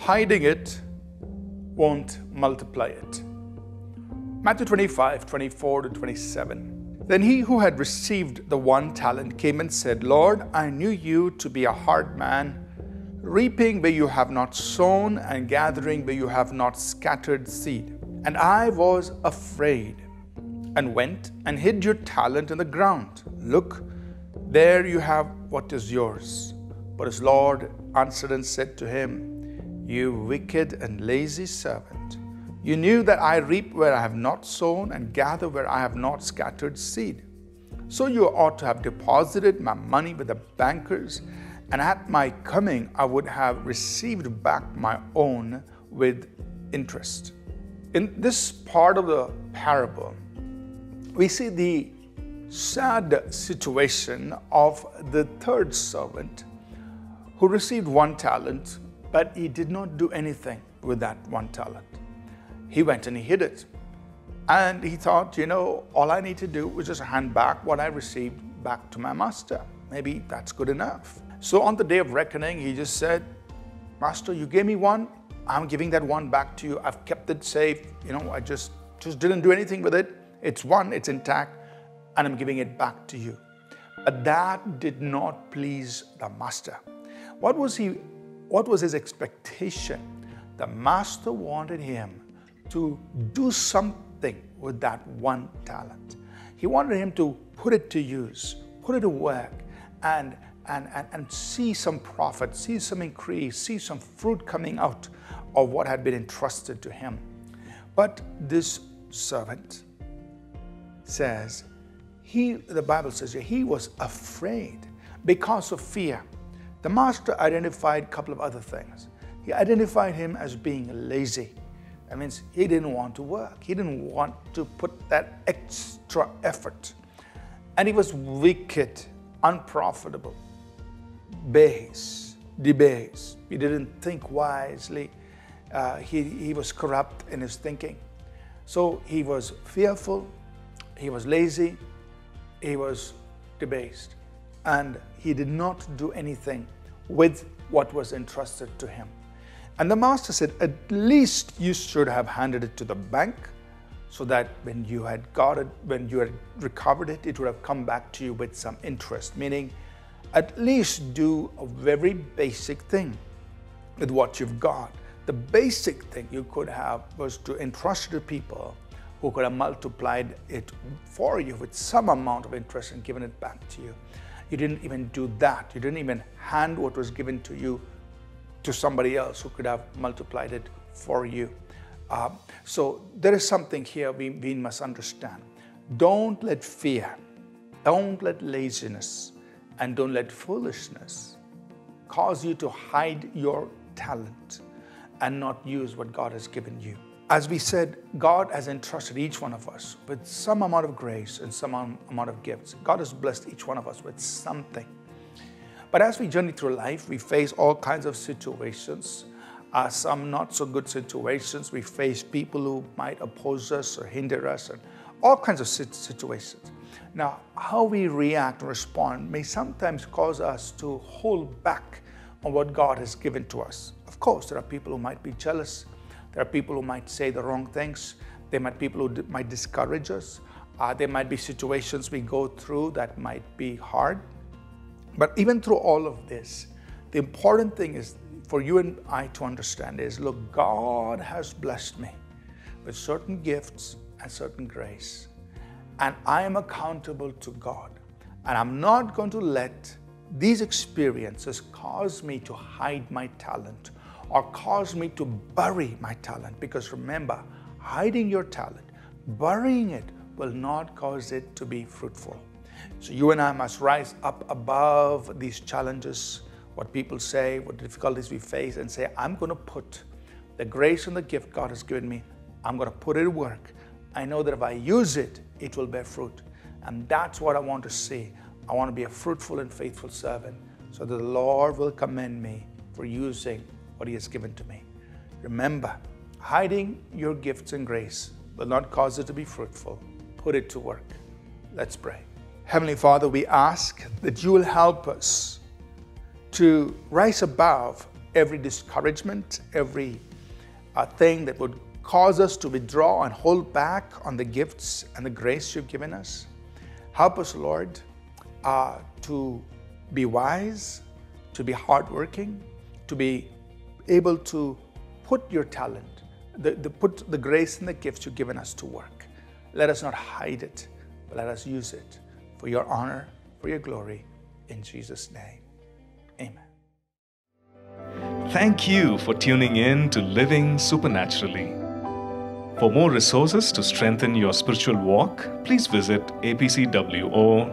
Hiding it won't multiply it. Matthew 25, 24 to 27. Then he who had received the one talent came and said, Lord, I knew you to be a hard man, reaping where you have not sown, and gathering where you have not scattered seed. And I was afraid, and went and hid your talent in the ground. Look, there you have what is yours. But his Lord answered and said to him, You wicked and lazy servant. You knew that I reap where I have not sown and gather where I have not scattered seed. So you ought to have deposited my money with the bankers, and at my coming I would have received back my own with interest. In this part of the parable, we see the sad situation of the third servant who received one talent, but he did not do anything with that one talent. He went and he hid it. And he thought, you know, all I need to do is just hand back what I received back to my master. Maybe that's good enough. So on the day of reckoning, he just said, Master, you gave me one. I'm giving that one back to you. I've kept it safe. You know, I just, just didn't do anything with it. It's one, it's intact, and I'm giving it back to you. But that did not please the master. What was he what was his expectation? The master wanted him to do something with that one talent. He wanted him to put it to use, put it to work, and, and, and, and see some profit, see some increase, see some fruit coming out of what had been entrusted to him. But this servant says, he, the Bible says he was afraid because of fear. The master identified a couple of other things. He identified him as being lazy. That means he didn't want to work. He didn't want to put that extra effort. And he was wicked, unprofitable, base, debased. He didn't think wisely. Uh, he, he was corrupt in his thinking. So he was fearful, he was lazy, he was debased. And he did not do anything with what was entrusted to him. And the master said, At least you should have handed it to the bank so that when you had got it, when you had recovered it, it would have come back to you with some interest. Meaning, at least do a very basic thing with what you've got. The basic thing you could have was to entrust to people who could have multiplied it for you with some amount of interest and given it back to you. You didn't even do that. You didn't even hand what was given to you to somebody else who could have multiplied it for you. Uh, so there is something here we, we must understand. Don't let fear, don't let laziness, and don't let foolishness cause you to hide your talent and not use what God has given you. As we said, God has entrusted each one of us with some amount of grace and some amount of gifts. God has blessed each one of us with something. But as we journey through life, we face all kinds of situations, uh, some not so good situations. We face people who might oppose us or hinder us, and all kinds of situations. Now, how we react and respond may sometimes cause us to hold back on what God has given to us. Of course, there are people who might be jealous. There are people who might say the wrong things. There might be people who might discourage us. Uh, there might be situations we go through that might be hard. But even through all of this, the important thing is for you and I to understand is look, God has blessed me with certain gifts and certain grace. And I am accountable to God. And I'm not going to let these experiences cause me to hide my talent or cause me to bury my talent. Because remember, hiding your talent, burying it, will not cause it to be fruitful. So you and I must rise up above these challenges, what people say, what difficulties we face, and say, I'm going to put the grace and the gift God has given me, I'm going to put it to work. I know that if I use it, it will bear fruit. And that's what I want to see. I want to be a fruitful and faithful servant so that the Lord will commend me for using what He has given to me. Remember, hiding your gifts and grace will not cause it to be fruitful. Put it to work. Let's pray. Heavenly Father, we ask that you will help us to rise above every discouragement, every uh, thing that would cause us to withdraw and hold back on the gifts and the grace you've given us. Help us, Lord, uh, to be wise, to be hardworking, to be able to put your talent, the, the, put the grace and the gifts you've given us to work. Let us not hide it, but let us use it for your honor, for your glory. In Jesus' name, amen. Thank you for tuning in to Living Supernaturally. For more resources to strengthen your spiritual walk, please visit apcwo.org